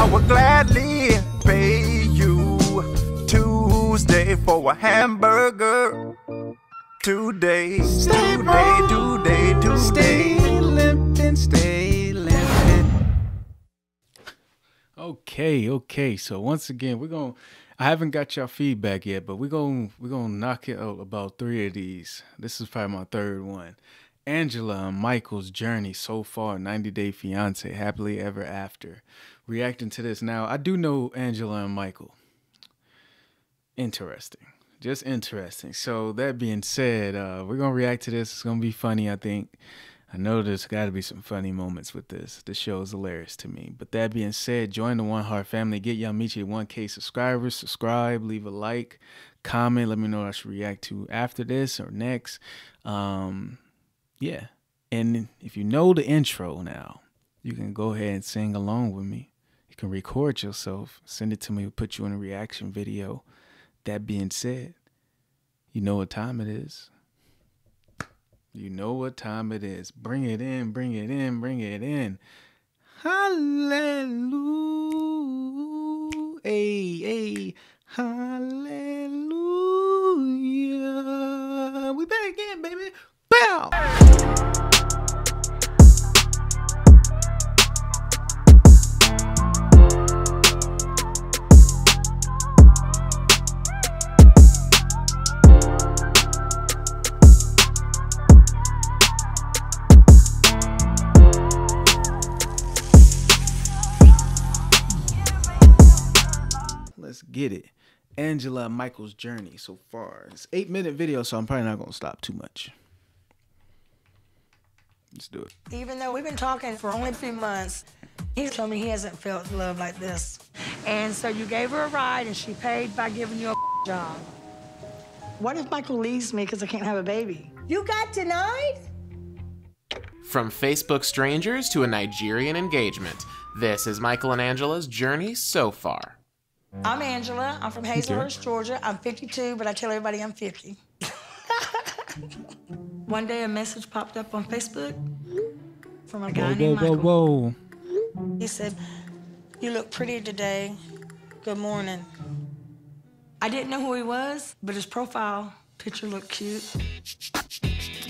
I would gladly pay you Tuesday for a hamburger. Today, Stay today, today, today. Stay limping, stay limping. Okay, okay. So once again, we're gonna. I haven't got y'all feedback yet, but we're gonna we're gonna knock it out about three of these. This is probably my third one. Angela and Michael's journey so far, 90 Day Fiance, happily ever after. Reacting to this now, I do know Angela and Michael. Interesting, just interesting. So that being said, uh, we're gonna react to this. It's gonna be funny, I think. I know there's got to be some funny moments with this. The show is hilarious to me. But that being said, join the One Heart family. Get Young Meechy 1K subscribers. Subscribe, leave a like, comment. Let me know what I should react to after this or next. Um, yeah. And if you know the intro now, you can go ahead and sing along with me. Can record yourself, send it to me, put you in a reaction video. That being said, you know what time it is. You know what time it is. Bring it in, bring it in, bring it in. Hallelujah. Hey, hey. Hallelujah. Get it. Angela Michael's journey so far. It's eight minute video, so I'm probably not gonna stop too much. Let's do it. Even though we've been talking for only a few months, he told me he hasn't felt love like this. And so you gave her a ride and she paid by giving you a job. What if Michael leaves me because I can't have a baby? You got denied? From Facebook strangers to a Nigerian engagement, this is Michael and Angela's journey so far. I'm Angela. I'm from Hazlehurst, Georgia. I'm 52, but I tell everybody I'm 50. One day a message popped up on Facebook from a guy Whoa, named whoa, whoa, Michael. whoa. He said, You look pretty today. Good morning. I didn't know who he was, but his profile picture looked cute.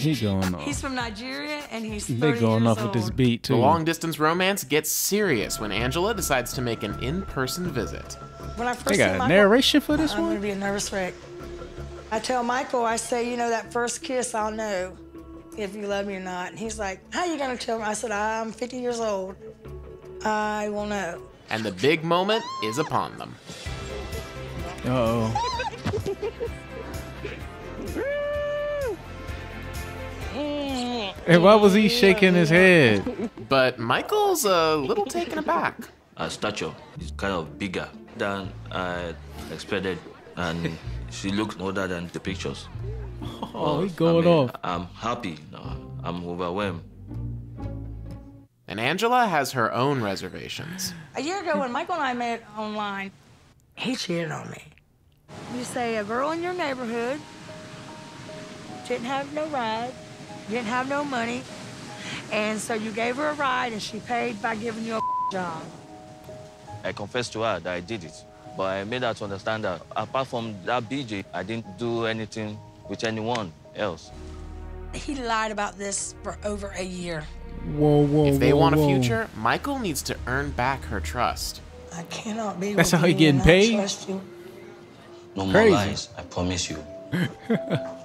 He going off. He's from Nigeria and he's 30 They going years off with this old. beat The too. long distance romance gets serious when Angela decides to make an in person visit. When I first They got a Michael, narration for this I'm gonna one. be a nervous wreck. I tell Michael, I say, you know, that first kiss, I'll know if you love me or not. And he's like, how you gonna tell me? I said, I'm 50 years old. I will know. And the big moment is upon them. Uh oh. And why was he shaking his head? But Michael's a little taken aback. her stature is kind of bigger than I expected, and she looks older than the pictures. Oh, he I going mean, off. I'm happy now. I'm overwhelmed. And Angela has her own reservations. A year ago, when Michael and I met online, he cheated on me. You say a girl in your neighborhood didn't have no ride, didn't have no money, and so you gave her a ride and she paid by giving you a job. I confessed to her that I did it, but I made her to understand that apart from that BJ, I didn't do anything with anyone else. He lied about this for over a year. Whoa, whoa, If they whoa, want a whoa. future, Michael needs to earn back her trust. I cannot be That's with how he you getting and paid? trust you. No more Crazy. lies, I promise you.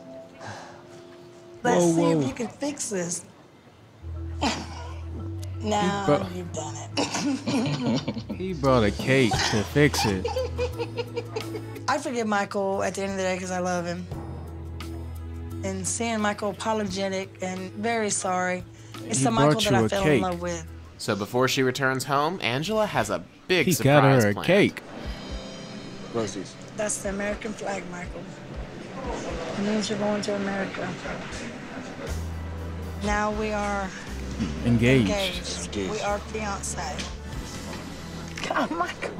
Let's Whoa, see whoa. if you can fix this. now bro- you've done it. He brought a cake to fix it. I forgive Michael at the end of the day because I love him. And seeing Michael apologetic and very sorry, it's He the Michael that I fell cake. in love with. So before she returns home, Angela has a big He surprise got her a planned. cake. What's this? That's the American flag, Michael. It means you're going to America. Now we are Engaged. engaged. We are fiance. God, Michael.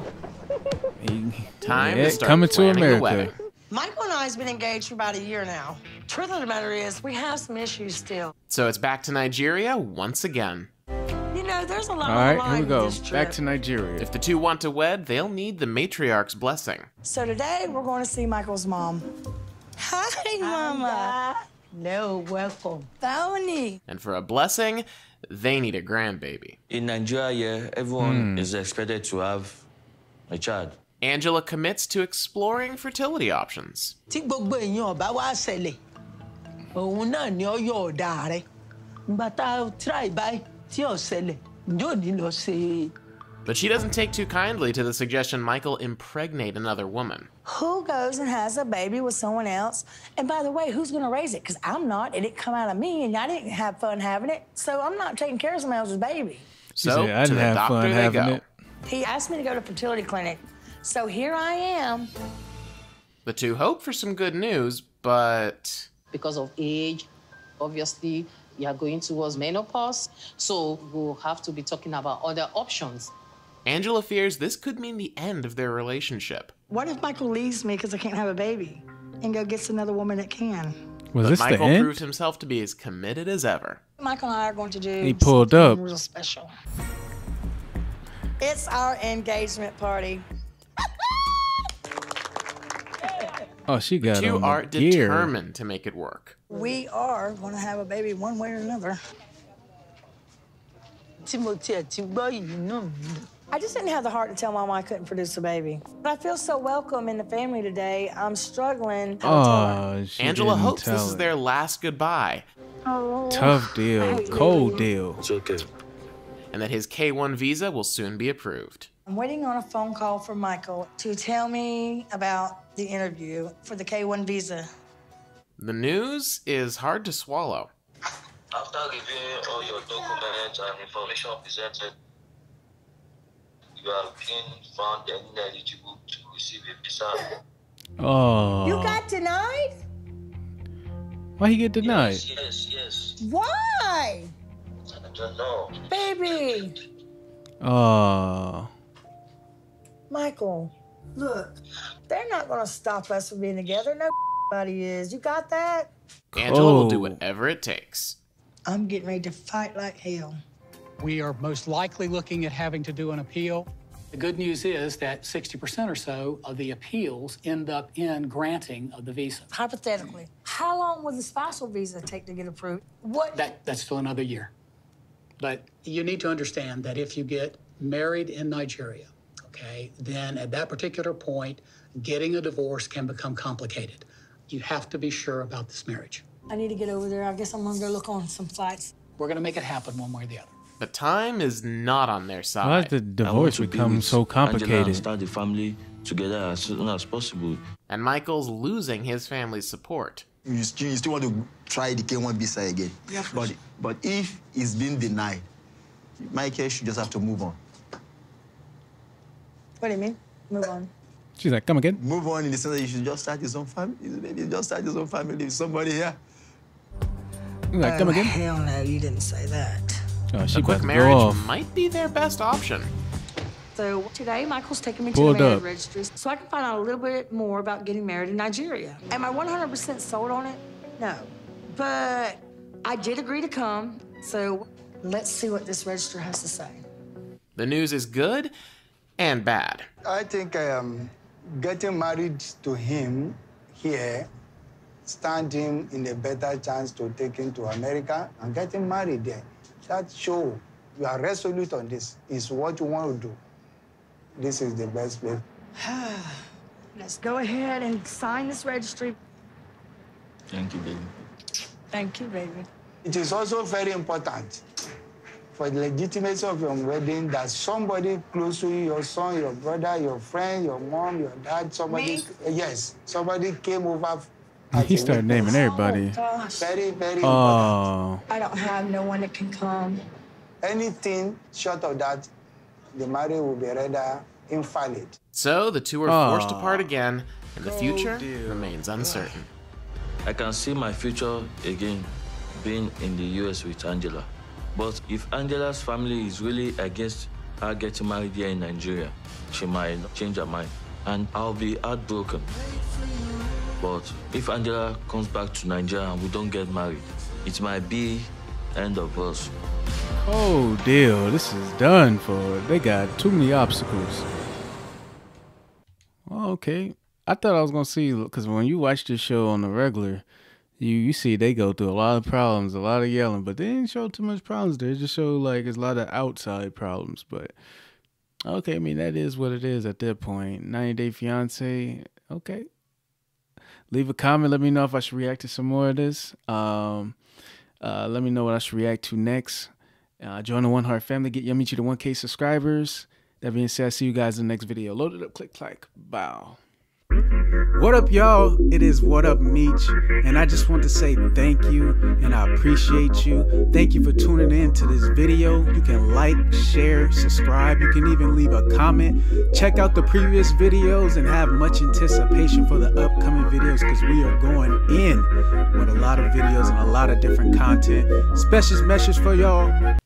He- Time Yeah, to start coming to planning the America. Michael and I has been engaged for about a year now. Truth of the matter is, we have some issues still. So it's back to Nigeria once again. You know, there's a lot All on the right, line here we go. Back to Nigeria. If the two want to wed, they'll need the matriarch's blessing. So today we're going to see Michael's mom. Hi, Mama. No, welcome. Tony. And for a blessing, they need a grandbaby. In Nigeria, yeah, everyone hmm. is expected to have a child. Angela commits to exploring fertility options. Tí gbogbo èèyàn ọba wá ṣẹlẹ̀, òun náà ni ọyọ ọ̀dà rẹ̀. Ìgbà try báyìí tí ò ṣẹlẹ̀, ǹjẹ́ ò ní lọ ṣe But she doesn't take too kindly to the suggestion Michael impregnate another woman. Who goes and has a baby with someone else? And by the way, who's going to raise it? Because I'm not. It didn't come out of me, and I didn't have fun having it. So I'm not taking care of somebody else's baby. She So, said, I to didn't the have doctor fun they having go. it. He asked me to go to fertility clinic. So here I am. The two hope for some good news, but because of age. Obviously, you are going towards menopause, so we'll have to be talking about other options. Angela fears this could mean the end of their relationship. What if Michael leaves me because I can't have a baby and go gets another woman that can? Was But this Michael the end? proves himself to be as committed as ever. Michael and I are going to do He pulled up. real special. It's our engagement party. Oh, she got Two on the are gear. determined to make it work. We are going to have a baby one way or another. tí mo tiẹ̀ ti gbọ́ yìí náà mi dùn. I just didn't have the heart to tell Mama I couldn't produce a baby. But I feel so welcome in the family today. I'm struggling. how to tell her. Oh, Angela hopes this tell is their last goodbye Oh. tough deal, cold deal. It's okay. and that his K1 visa will soon be approved. I'm waiting on a phone call from Michael to tell me about the interview for the K1 visa. The news is hard to swallow. After reviewing all your documents and information presented, you have been found ineligible to receive a visa. Oh, You got denied? why he get denied? Yes, yes, yes. Why? I don't know. Baby. Oh, Michael, look, they're not going to stop us from being together. Nobody is. You got that? Angela will do Oh. whatever it takes. I'm getting ready to fight like hell. We are most likely looking at having to do an appeal. The good news is that 60% or so of the appeals end up in granting of the visa. Hypothetically, how long will the spousal visa take to get approved? What? That, that's still another year. But you need to understand that if you get married in Nigeria, okay, then at that particular point, getting a divorce can become complicated. You have to be sure about this marriage. I need to get over there. I guess I'm going to go look on some flights. We're going to make it happen one way or the other. But time is not on their side. why side. did the divorce to be become with so Angela and complicated? start the family together as soon as possible. And Michael's losing his family's support. you still, you still want to try the K1 visa again. Yeah, but but if it's been denied, Michael should just have to move on. What do you mean? Move on. She's like, come again. Move on in the sense that you should just start his own family. Maybe just start his own family with somebody here. She's like, come Oh, again. Hell no, you didn't say that. Oh, she A quick about to go marriage off. might be their best option. So today, Michael's taking me to Pulled the marriage up. registry so I can find out a little bit more about getting married in Nigeria. Am I 100% sold on it? No. But I did agree to come, so let's see what this register has to say. The news is good and bad. I think I um, getting married to him here stand him in a better chance to take him to America and getting married there. That show you are resolute on this is what you want to do. This is the best place. Let's go ahead and sign this registry. Thank you, baby. Thank you, baby. It is also very important for the legitimacy of your wedding that somebody close to you, your son, your brother, your friend, your mom, your dad, somebody, Me? yes, somebody came over. As He started witness. naming everybody. Oh. Very, very. Oh, I don't have no one that can come. Anything short of that, the marriage will be rather invalid. So the two are ah. forced Aw. apart again, and the oh, future remains uncertain. I can see my future again being in the US with Angela. But if Angela's family is really against her getting married here in Nigeria, she might change her mind. And I'll be heartbroken. But if Angela comes back to Nigeria and we don't get married, it might be end of us. Oh dear, this is done for. They got too many obstacles. Okay, I thought I was gonna see because when you watch this show on the regular, you you see they go through a lot of problems, a lot of yelling, but they didn't show too much problems there. It just show like there's a lot of outside problems. But okay, I mean that is what it is at that point. 90 Day Fiance, okay. Leave a comment. Let me know if I should react to some more of this. Um, uh, let me know what I should react to next. Uh, join the One Heart family. Get Yummy to the 1K subscribers. That being said, I see you guys in the next video. Load it up, click, clack, bow. What up, y'all? It is What Up Meech, and I just want to say thank you and I appreciate you. Thank you for tuning in to this video. You can like, share, subscribe. You can even leave a comment. Check out the previous videos and have much anticipation for the upcoming videos because we are going in with a lot of videos and a lot of different content. Special message for y'all